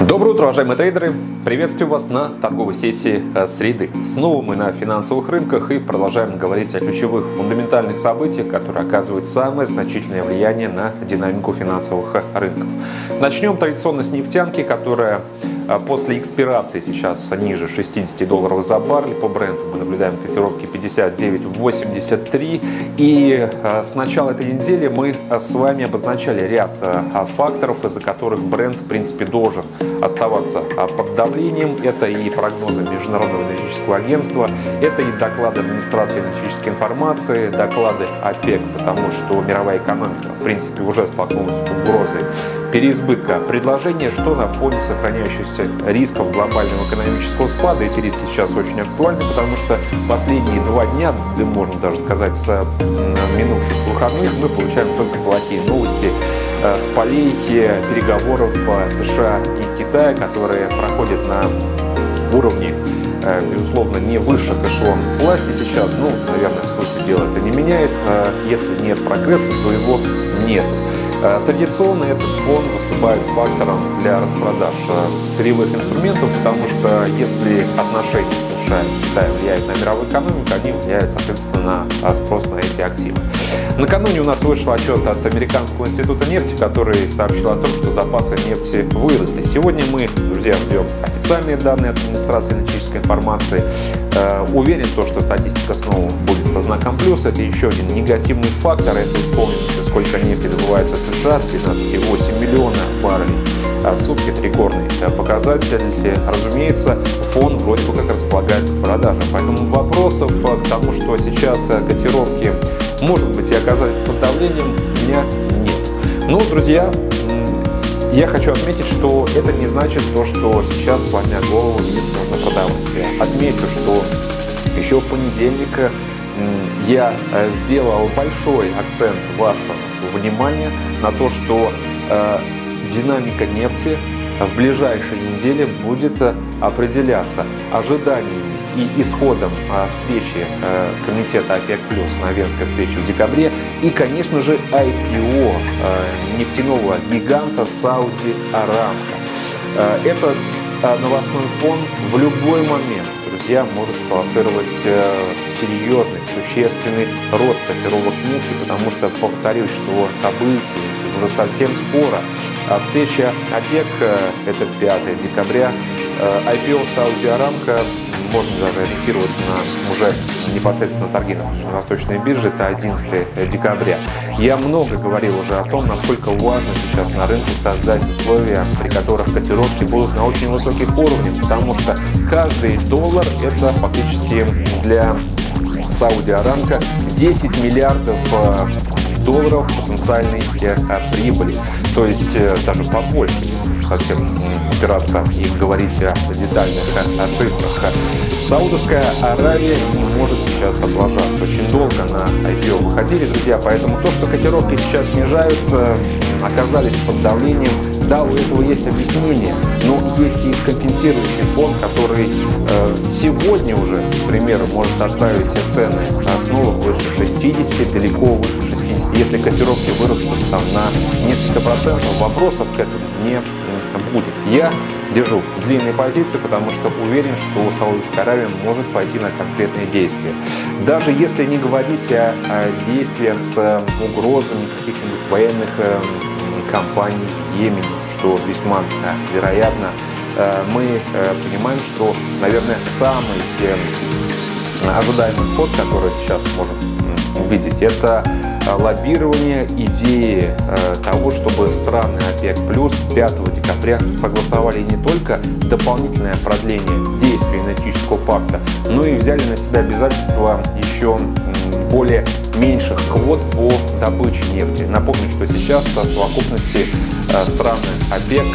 Доброе утро, уважаемые трейдеры! Приветствую вас на торговой сессии э, среды. Снова мы на финансовых рынках и продолжаем говорить о ключевых фундаментальных событиях, которые оказывают самое значительное влияние на динамику финансовых рынков. Начнем традиционно с нефтянки, которая после экспирации сейчас ниже 60 долларов за баррель. По бренду мы наблюдаем котировки 59.83. И а, с начала этой недели мы а, с вами обозначали ряд факторов, из-за которых бренд, в принципе, должен оставаться под давлением. Это и прогнозы Международного энергетического агентства, это и доклады администрации энергетической информации, доклады ОПЕК, потому что мировая экономика, в принципе, уже столкнулась с угрозой переизбытка предложения, что на фоне сохраняющихся рисков глобального экономического спада. Эти риски сейчас очень актуальны, потому что последние два дня, да можно даже сказать, с минувших выходных, мы получаем только плохие новости э, с полей переговоров э, США и Китая, которые проходят на уровне э, безусловно, не высших эшелонов власти сейчас, ну, наверное, сути дела это не меняет. Если нет прогресса, то его нет. Э, традиционно этот фон выступает фактором для распродаж э, сырьевых инструментов, потому что если отношения США и Китая влияют на мировую экономику, они влияют, соответственно, на спрос на эти активы. Накануне у нас вышел отчет от Американского института нефти, который сообщил о том, что запасы нефти выросли. Сегодня мы, друзья, ждем официальные данные от администрации энергетической информации. Э, уверен, то, что статистика снова будет со знаком плюс. Это еще один негативный фактор. Если вспомнить, сколько нефти добывается в США, 12,8 миллиона баррелей а в сутки, это рекордный э, показатель. Разумеется, фон вроде бы как располагает к продажам. Поэтому вопросов к тому, что сейчас э, котировки, может быть, и оказались под давлением, у меня нет. Ну, друзья, я хочу отметить, что это не значит то, что сейчас, сломя голову, нет, нужно продавать. Отмечу, что еще в понедельник я э, сделал большой акцент вашего внимания на то, что э, динамика нефти в ближайшие недели будет э, определяться ожиданиями и исходом а, встречи а, комитета ОПЕК+, на Венской встрече в декабре, и, конечно же, IPO нефтяного гиганта Сауди Арамко. Это новостной фон в любой момент, друзья, может спровоцировать серьезный, существенный рост котировок нефти, потому что, повторюсь, что события уже совсем скоро. Встреча ОПЕК, это 5 декабря, IPO Сауди Арамко можно даже ориентироваться на уже непосредственно торги на восточной бирже, это 11 декабря. Я много говорил уже о том, насколько важно сейчас на рынке создать условия, при которых котировки будут на очень высоких уровнях, потому что каждый доллар это фактически для Сауди Арамко 10 миллиардов э, долларов потенциальной э, прибыли. То есть э, даже побольше, если совсем упираться и говорить о детальных о цифрах. Саудовская Аравия не может сейчас облажаться. Очень долго на IPO выходили, друзья, поэтому то, что котировки сейчас снижаются, оказались под давлением, да, у этого есть объяснение, но есть и компенсирующий фонд, который э, сегодня уже, к примеру, может отправить цены снова выше 60, далеко выше 60. Если котировки вырастут там на несколько процентов, вопросов к этому не будет. Я держу длинные позиции, потому что уверен, что Саудовская Аравия может пойти на конкретные действия. Даже если не говорить о, действиях с э, угрозами каких-нибудь военных э, компаний в Йемене, что весьма э, вероятно, э, мы э, понимаем, что, наверное, самый э, ожидаемый ход, который сейчас можем увидеть, это Э, лоббирование идеи э, того, чтобы страны ОПЕК плюс 5 декабря согласовали не только дополнительное продление действия энергетического пакта, но и взяли на себя обязательства еще более меньших квот по добыче нефти. Напомню, что сейчас в совокупности э, страны ОПЕК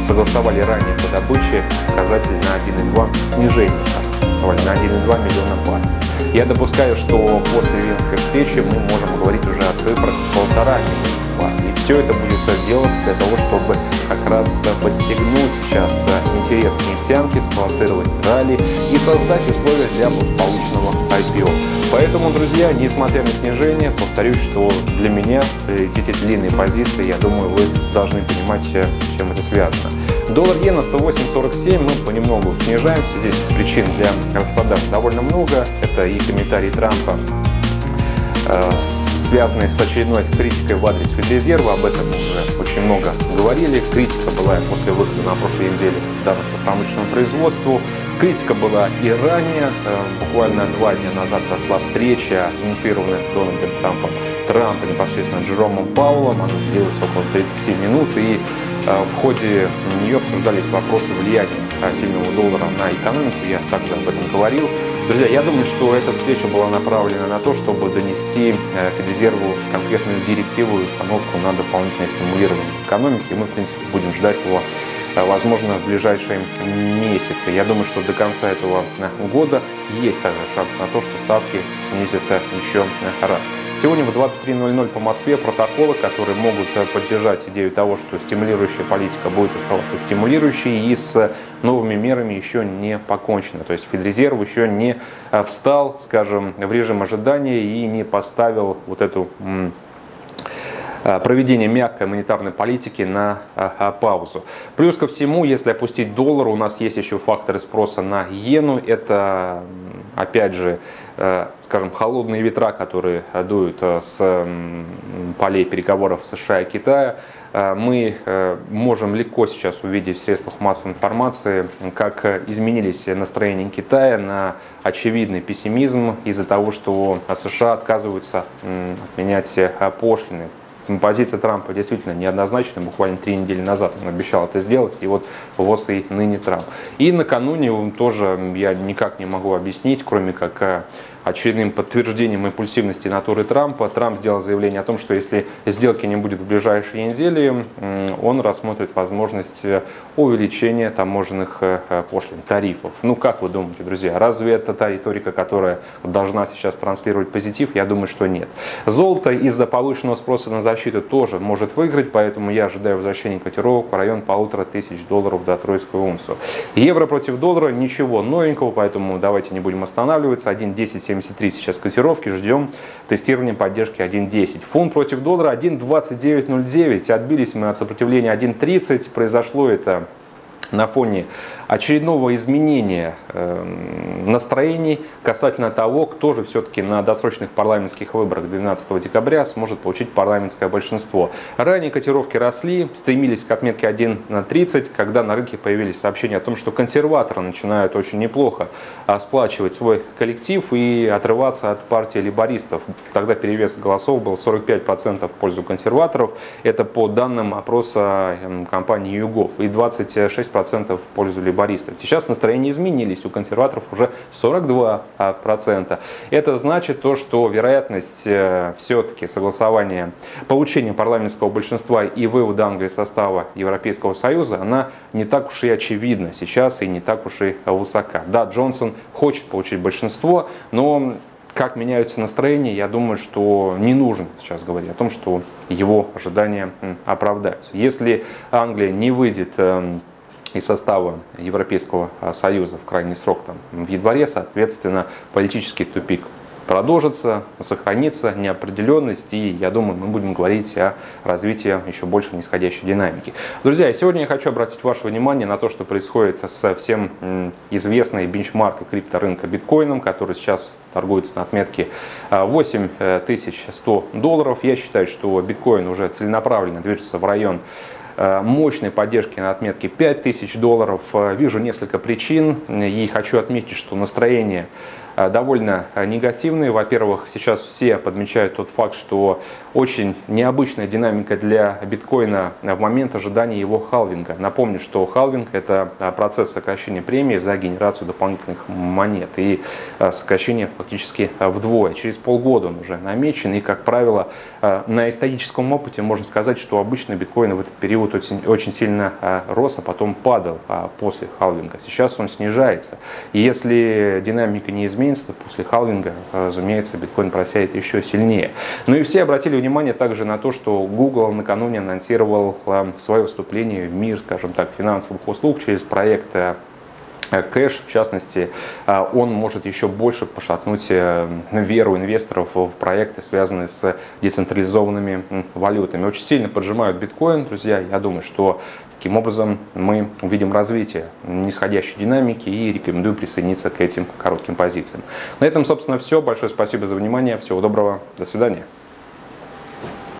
согласовали ранее по добыче показатель на 1,2 снижение, согласовали на 1,2 миллиона баррелей. Я допускаю, что после Венской встречи мы можем говорить уже о цифрах полтора миллиона. И все это будет делаться для того, чтобы как раз подстегнуть сейчас интерес к нефтянке, спровоцировать ралли и создать условия для благополучного IPO. Поэтому, друзья, несмотря на снижение, повторюсь, что для меня приоритете длинные позиции, я думаю, вы должны понимать, чем это связано. Доллар иена 108.47, мы понемногу снижаемся. Здесь причин для распродаж довольно много. Это и комментарий Трампа Э, связанные с очередной критикой в адрес Федрезерва. Об этом уже очень много говорили. Критика была после выхода на прошлой неделе данных по промышленному производству. Критика была и ранее. Э, буквально два дня назад прошла встреча, инициированная Дональдом Трампом Трампа непосредственно Джеромом Паулом. Она длилась около 30 минут. И э, в ходе нее обсуждались вопросы влияния сильного доллара на экономику. Я тогда об этом говорил. Друзья, я думаю, что эта встреча была направлена на то, чтобы донести э, Федрезерву конкретную директиву и установку на дополнительное стимулирование экономики. И мы, в принципе, будем ждать его возможно, в ближайшие месяцы. Я думаю, что до конца этого э, года есть также шанс на то, что ставки снизят э, еще раз. Сегодня в 23.00 по Москве протоколы, которые могут поддержать идею того, что стимулирующая политика будет оставаться стимулирующей и с новыми мерами еще не покончено. То есть Федрезерв еще не встал, скажем, в режим ожидания и не поставил вот эту Э, проведение мягкой монетарной политики на э, э, паузу. Плюс ко всему, если опустить доллар, у нас есть еще факторы спроса на иену. Это, опять же, скажем, холодные ветра, которые дуют с полей переговоров США и Китая. Мы можем легко сейчас увидеть в средствах массовой информации, как изменились настроения Китая на очевидный пессимизм из-за того, что США отказываются отменять пошлины позиция Трампа действительно неоднозначна. Буквально три недели назад он обещал это сделать, и вот ВОЗ и ныне Трамп. И накануне он тоже я никак не могу объяснить, кроме как э, очередным подтверждением импульсивности натуры Трампа. Трамп сделал заявление о том, что если сделки не будет в ближайшие недели, он рассмотрит возможность э, увеличения таможенных э, э, пошлин, тарифов. Ну, как вы думаете, друзья, разве это та риторика, которая должна сейчас транслировать позитив? Я думаю, что нет. Золото из-за повышенного спроса на защиту тоже может выиграть, поэтому я ожидаю возвращения котировок в район полутора тысяч долларов за тройскую унцию. Евро против доллара ничего новенького, поэтому давайте не будем останавливаться. 1.10 1.73 сейчас котировки, ждем тестирования поддержки 1.10. Фунт против доллара 1.2909, отбились мы от сопротивления 1.30, произошло это на фоне очередного изменения эм, настроений касательно того, кто же все-таки на досрочных парламентских выборах 12 декабря сможет получить парламентское большинство. Ранее котировки росли, стремились к отметке 1.30, когда на рынке появились сообщения о том, что консерваторы начинают очень неплохо сплачивать свой коллектив и отрываться от партии либористов. Тогда перевес голосов был 45% в пользу консерваторов. Это по данным опроса эм, компании ЮГОВ. И 26% в пользу либористов. Сейчас настроения изменились, у консерваторов уже 42%. Это значит то, что вероятность э, все-таки согласования, получения парламентского большинства и вывода Англии состава Европейского Союза, она не так уж и очевидна сейчас и не так уж и высока. Да, Джонсон хочет получить большинство, но как меняются настроения, я думаю, что не нужно сейчас говорить о том, что его ожидания оправдаются. Если Англия не выйдет эм, из состава Европейского а, Союза в крайний срок там, в январе, соответственно, политический тупик продолжится, сохранится неопределенность, и я думаю, мы будем говорить о развитии еще больше нисходящей динамики. Друзья, сегодня я хочу обратить ваше внимание на то, что происходит с всем известной бенчмаркой крипторынка биткоином, который сейчас торгуется на отметке 8100 а, долларов. Я считаю, что биткоин уже целенаправленно движется в район Э, мощной поддержки на отметке 5000 долларов. Э, вижу несколько причин и хочу отметить, что настроение Э, довольно э, негативные. Во-первых, сейчас все подмечают тот факт, что очень необычная динамика для биткоина в момент ожидания его халвинга. Напомню, что халвинг – это э, процесс сокращения премии за генерацию дополнительных монет и сокращение фактически вдвое. Через полгода он уже намечен и, как правило, на историческом опыте можно сказать, что обычно биткоин в этот период очень, очень сильно рос, а потом падал после халвинга. Сейчас он снижается. Если динамика не изменится, изменится после халвинга, разумеется, биткоин просядет еще сильнее. Ну и все обратили внимание также на то, что Google накануне анонсировал а, свое вступление в мир, скажем так, финансовых услуг через проект Э, кэш, в частности, э, он может еще больше пошатнуть э, веру инвесторов в проекты, связанные с децентрализованными валютами. Очень сильно поджимают биткоин, друзья. Я думаю, что таким образом мы увидим развитие нисходящей динамики и рекомендую присоединиться к этим коротким позициям. На этом, собственно, все. Большое спасибо за внимание. Всего доброго. До свидания.